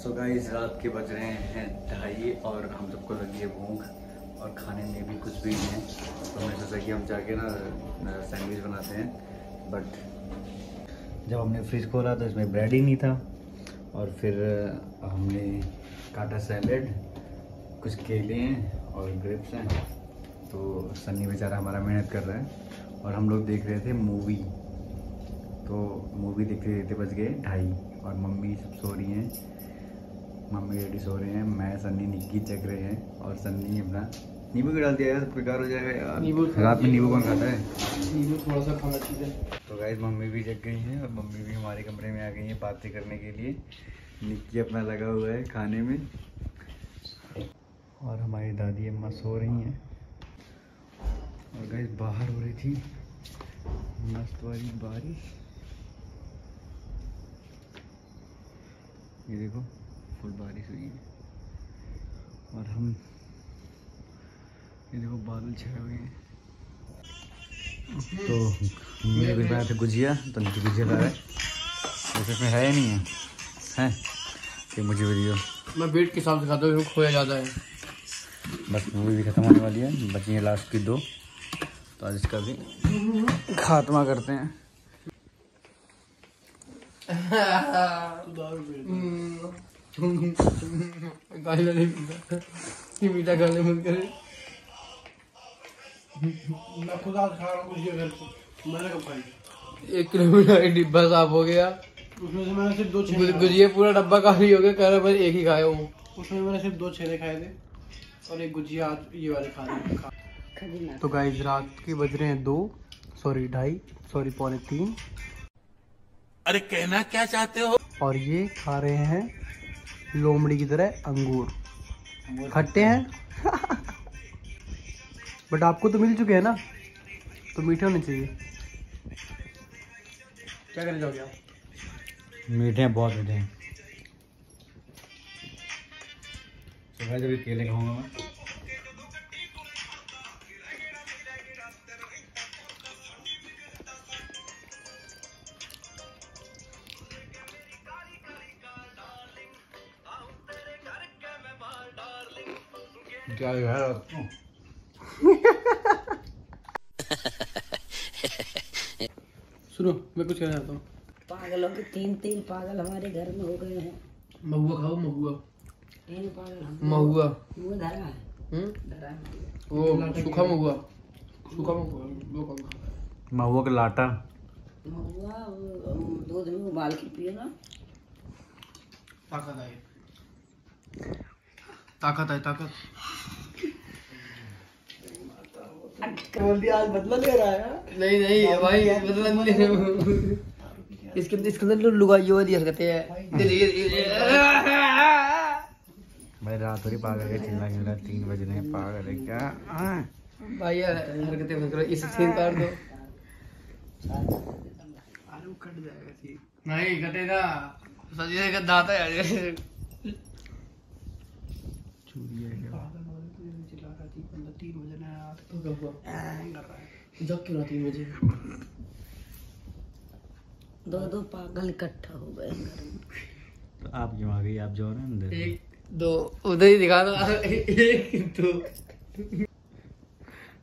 So guys रात के बज रहे हैं ढाई और हम सबको लगी है भूख और खाने में भी कुछ भी नहीं है। तो हमने सोचा कि हम जाके ना सैंडविच बनाते हैं। बट जब हमने फ्रिज खोला तो इसमें ब्रेड ही नहीं था और फिर हमने काटा सैलेड कुछ केले हैं और ग्रेप्स हैं। तो सन्नी बेचारा हमारा मेहनत कर रहा है और हम लोग देख रहे थे मूवी तो मूवी देखते देखते बज गए ढाई और मम्मी सब सो रही हैं। मम्मी डैडी सो रहे हैं मैं सन्नी निक्की जग रहे हैं और सन्नी अपना नींबू भी डाल दिया यार बेकार हो जाएगा यार। रात में नींबू कौन खाता है? नींबू थोड़ा सा खाना चाहिए। तो गाइस मम्मी भी जग गई हैं और मम्मी भी हमारे कमरे में आ गई हैं बातें करने के लिए। निक्की अपना लगा हुआ है खाने में। और हमारी दादी अम्मा सो रही हैं। और गाइस बाहर हो रही थी। मस्त वाली बारिश। ये देखो। फुल बारिश हुई है। और हम ये देखो बादल छाए हुए हैं। तो मेरे कुछ बनाया था गुजिया तो नीचे गुजिया खा रहा है। वैसे इसमें है नहीं है? हैं? कि मुझे वीडियो मैं वेट के हिसाब से खाता हूँ खोया ज़्यादा है। बस मूवी भी ख़त्म होने वाली है बची है लास्ट की दो। तो आज इसका भी खात्मा करते हैं। गाली नहीं पीता ये मीठा खाने मन करे। मैं खुद आज खा रहा हूँ कुछ घर पे मैंने कब खाई? एक किलोमीटर डिब्बा साफ़ हो गया। उसमें से मैंने सिर्फ़ दो छेने गुजिया पूरा डब्बा खाली हो गया कह रहा एक ही खाया हूँ। उसमें मैंने सिर्फ़ दो छेने खाए थे और एक गुजिया आज ये वाले खा रहे तो गाइस रात के बज रहे हैं दो सॉरी ढाई सॉरी पौने तीन। अरे कहना क्या चाहते हो? और ये खा रहे हैं लोमड़ी की तरह अंगूर। खट्टे हैं। बट आपको तो मिल चुके हैं ना? तो मीठे होने चाहिए। क्या करने जाओगे आप? मीठे हैं बहुत मीठे हैं। तो भाई जब केले खाऊँगा मैं। क्या है रात को सुनो मैं कुछ कहना चाहता हूँ। पागलों के तीन तीन पागल हमारे घर में हो गए हैं। महुआ खाओ महुआ। तीन पागल हम महुआ। मुँह धरा है। हम्म? धरा वो सूखा महुआ। सूखा महुआ वो कौन खाता है? महुआ का लाटा। महुआ वो, वो दूध में उबाल के पियो ना। ताकत है ताकत है ताकत। आज बदला ले रहा है नहीं नहीं भाई बदला नहीं। ले रहा इसके इसके अंदर लुगाइयों वाली हरकतें हैं। भाई रात हो रही पागल है चिल्ला चिल्ला तीन बज रहे हैं पागल है क्या? हाँ। भाई यार हरकतें मत करो इसे सीन काट दो। आलू कट जाएगा नहीं कटेगा सजी है। है क्या तीन बजे ना तो कब जग क्यों तीन बजे? दो दो पागल इकट्ठा हो गए। तो आप क्यों आ गई? आप जो ना अंदर? एक दो उधर ही दिखा दो। एक दो।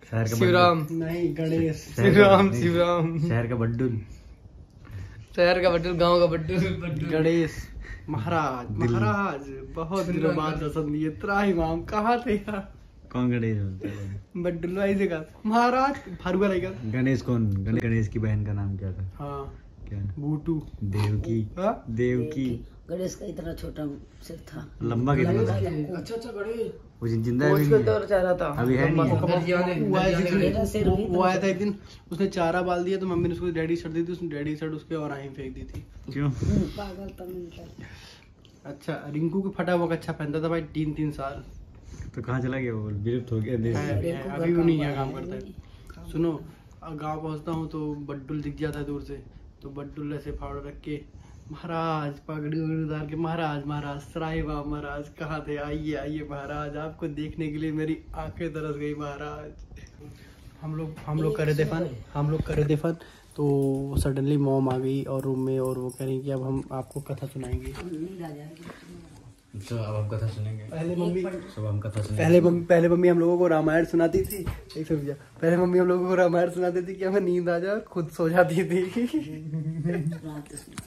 शहर का शिवराम। नहीं गणेश। शिवराम शिवराम। शहर का बड्डुल शहर का बड्डू गाँव का बड्डू। गणेश। महाराज महाराज बहुत दिनों बाद दर्शन दिए त्राहिमाम कहाँ थे यार? कौन गणेश बोलता है से कहा महाराज फारूका रहेगा गणेश कौन? गणेश गणेश की बहन का नाम क्या था? हाँ। क्या? बूटू। देवकी। हाँ? देवकी। गणेश का इतना छोटा सिर था। लंबा कितना था? अच्छा अच्छा गणेश वो ज़िंदा है उसके चाह रहा था। अभी है नहीं है? वो आया था। था एक दिन उसने चारा बाल दिया तो मम्मी ने उसको डैडी शर्ट दी थी उसने डैडी शर्ट उसके और आई फेंक दी थी। क्यों? पागल पन अच्छा रिंकू को फटा हुआ अच्छा पहनता था भाई तीन तीन साल। तो कहाँ चला गया वो? विलुप्त हो गया देश अभी भी नहीं यहाँ काम करता है। सुनो गाँव पहुँचता हूँ तो बड्डुल दिख जाता है दूर से। तो बड्डुल ऐसे फावड़ा रख के महाराज पगड़ी वगड़ी उतार के महाराज महाराज सराय बाबा महाराज कहाँ थे? आइए आइए महाराज आपको देखने के लिए मेरी आँखें तरस गई महाराज। हम लोग हम लोग करे थे फन हम लोग करे थे फन तो सडनली मॉम आ गई और रूम में और वो कह रही कि अब हम आपको कथा सुनाएँगे। नींद आ जाएगी तो अब हम कथा सुनेंगे। पहले मम्मी सुबह हम कथा सुनेंगे। पहले मम्मी पहले मम्मी हम लोगों को रामायण सुनाती थी। एक समझा पहले मम्मी हम लोगों को रामायण सुनाती थी कि हमें नींद आ जाए खुद सो जाती थी।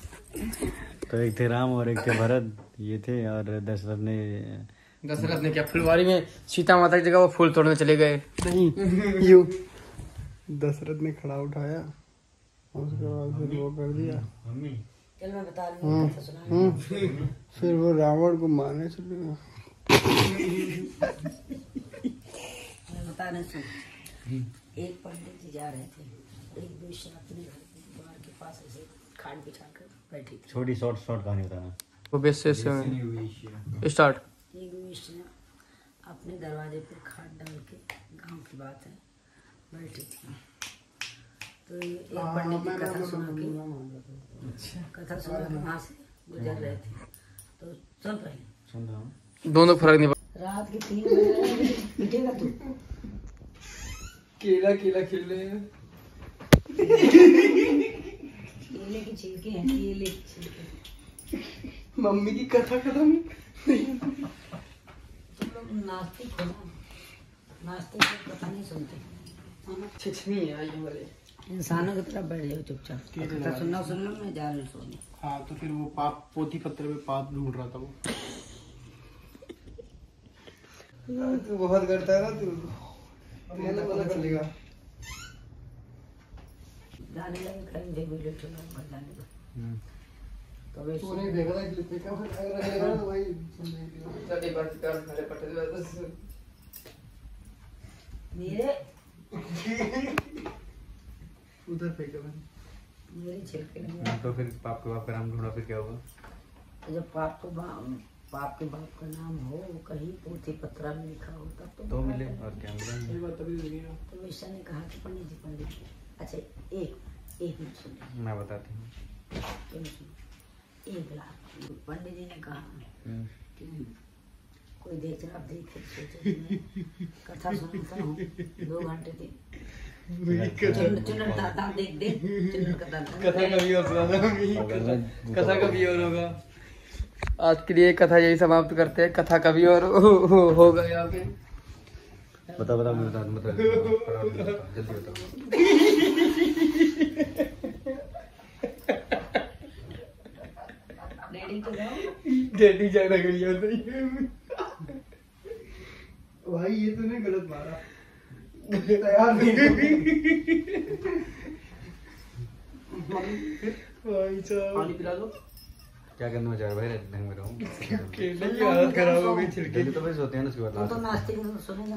तो एक थे राम और एक थे भरत ये थे और दशरथ ने दशरथ ने क्या फुलवारी में सीता माता की जगह वो फूल तोड़ने चले गए? नहीं यू। दशरथ ने खड़ा उठाया उसके बाद फिर वो कर दिया। चल मैं बता रही हूँ कथा सुना हम्म, फिर वो रावण को मारने चले गए। बता रही एक पंडित जी जा रहे थे। एक वेश्या अपने घर के पास ऐसे खाट बिछा कर बैठी थी छोटी शॉर्ट शॉर्ट कहानी बताना। वो बेस से स्टार्ट। एक वेश्या अपने दरवाजे पर खाट डाल के गाँव की बात है बैठी थी। तो एक पंडित जी कथा सुना के कथा सुना के वहाँ से गुजर रहे थे। तो सुन रहे सुन रहा हूँ। दोनों फ़र्क नहीं रात के तीन बजे पिटेगा तू? केला केला खेल रहे हैं। केले के छिलके हैं केले के छिलके मम्मी की कथा खत्म तुम लोग नास्तिक हो ना? नास्तिक लोग कथा नहीं सुनते। छिछनी है आई वाले इंसानों की तरफ़ बैठ जाओ चुपचाप। कथा सुनना सुन लो मैं जा रही सोने। हाँ तो फिर वो पाप पोथी पत्र में पाप ढूंढ रहा था वो। तू बहुत करता है ना तू। तो पता चलेगा लगे कहीं चलो घर जाने दो। तो वे देखा था क्लिप में क्या अगर रहेगा तो वही रही थी मेरे उधर फेंका मैंने। मेरे छिलके लगे। तो फिर पाप के बाप का नाम ढूंढा फिर क्या होगा। तो जब पाप को बा- पाप के बाप का नाम हो वो कहीं पोथी पत्रा में लिखा हो तब तो तो मिले और क्या मिला? ये बात तभी लगेगा तो वैसा ने कहा कि पंडित जी पंडित जी। अच्छा एक एक मिनट सुनिए मैं बताती हूँ। एक लाख पंडित जी ने कहा हम्म। कि कोई देख रहा आप देखे सोचे कथा सुनाता हूँ। दो घंटे देख देख कथा कभी और सुना कथा कभी और होगा। आज के लिए कथा यही समाप्त करते हैं। कथा कभी और होगा यहाँ पे। बता बता मैं बता बता। जल्दी बताओ। तो डैडी करी और नहीं भाई ये तूने गलत मारा। तैयार नहीं भाई साहब। पानी पिला दो। क्या करना चाह रहा भाई ढंग में रहो। की हालत खराब हो गई छिलके जल्दी तो भाई सोते हैं ना उसके बाद तो लास्ट। नास्तिक हो तो सुनेगा।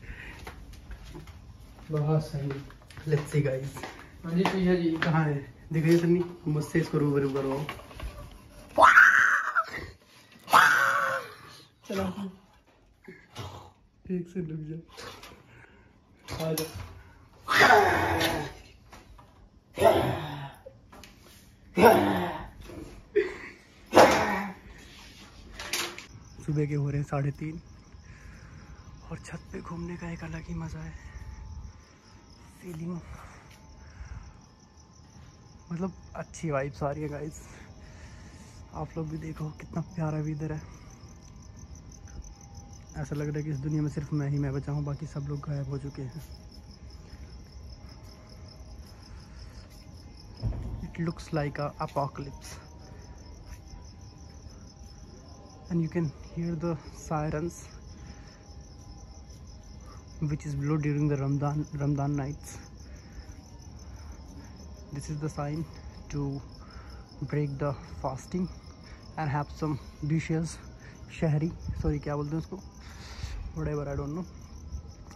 बहुत सही। लेट्स सी गाइस हाँ जी पीछे जी कहाँ है दिखाइए सन्नी मुझसे इसको रूबरू करो चलो एक से रुक जा आ जा सुबह के हो रहे हैं साढ़े तीन और छत पे घूमने का एक अलग ही मज़ा है फीलिंग मतलब अच्छी वाइब्स आ रही है गाइस आप लोग भी देखो कितना प्यारा वेदर है। ऐसा लग रहा है कि इस दुनिया में सिर्फ़ मैं ही मैं बचा हूँ, बाकी सब लोग गायब हो चुके हैं। It looks like a apocalypse and you can hear the sirens which is blow during the Ramadan Ramadan nights this is the sign to break the fasting and have some dishes शहरी sorry क्या बोलते हैं उसको whatever I don't know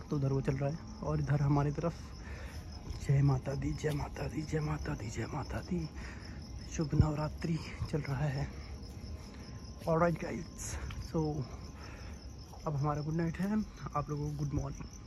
तो उधर वो चल रहा है और इधर हमारी तरफ़ जय माता दी जय माता दी जय माता दी जय माता दी शुभ नवरात्रि चल रहा है alright guys so अब हमारा गुड नाइट है। आप लोगों को गुड मॉर्निंग